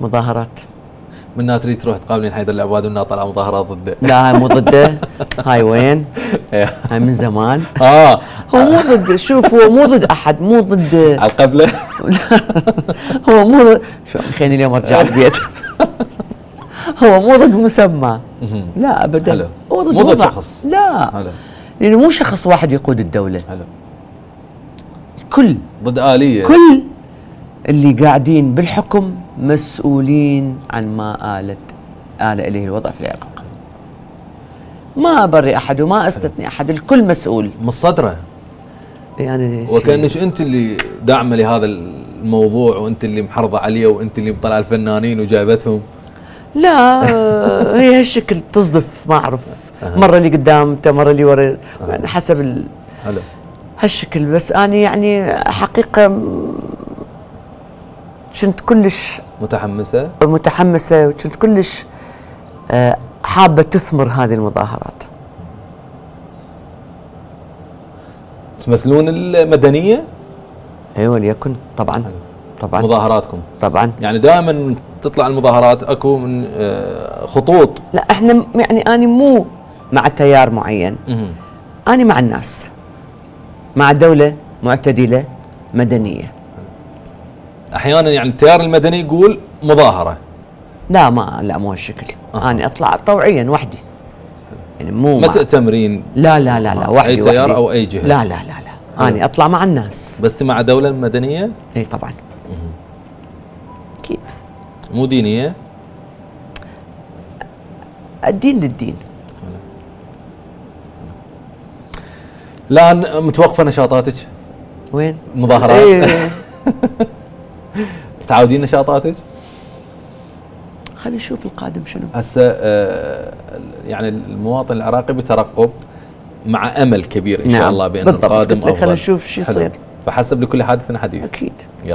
مظاهرات. منها تريد تروح تقابلين حيدر العباد ومنها طالعه مظاهرات ضده. لا هاي مو ضده. هاي وين؟ إيه. هاي من زمان. آه. هو مو ضد. شوف هو مو ضد أحد مو ضد. على القبلة. هو مو ضد. شو خليني اليوم ارجع البيت هو مو ضد مسمى. لا ابدا. هو ضد مو ضد. شخص. لا. حلو. لأنه مو شخص واحد يقود الدولة. حلو. كل ضد آلية. كل اللي قاعدين بالحكم مسؤولين عن ما آلت آل إليه الوضع في العراق. ما أبرئ أحد وما أستثني أحد الكل مسؤول. من الصدره يعني وكانش أنت اللي داعمة لهذا الموضوع وأنت اللي محرضة عليه وأنت اللي مطلع الفنانين وجايبتهم. لا هي هالشكل تصدف ما أعرف. مرة اللي قدام مرة اللي ورا حسب ال... حلو هالشكل بس أنا يعني حقيقة كنت كلش متحمسة؟ متحمسة وكنت كلش آه، حابة تثمر هذه المظاهرات. تمثلون المدنية؟ أيوه وليكن. طبعا. طبعا. مظاهراتكم؟ طبعا. يعني دائما تطلع المظاهرات أكو من آه، خطوط؟ لا إحنا يعني أنا مو مع تيار معين. أنا مع الناس. مع دولة معتدلة مدنية. أحيانا يعني التيار المدني يقول مظاهرة. لا ما لا مو هالشكل. أها. أنا أطلع طوعيا وحدي. يعني مو ما تأتمرين لا لا لا لا وحدي أي تيار وحدي. أو أي جهة؟ لا لا لا لا. أنا أطلع مع الناس. بس مع دولة مدنيه إي طبعا. أكيد. مو دينية؟ الدين للدين. لا ن- متوقفة نشاطاتك وين؟ مظاهرات إيه. تعاودين نشاطاتك خلينا نشوف القادم شنو هسه آه، يعني المواطن العراقي بترقب مع أمل كبير إن شاء نعم، الله بأن. القادم لك خلينا أفضل نشوف شو. يصير. فحسب لكل حادث حديث أكيد يلا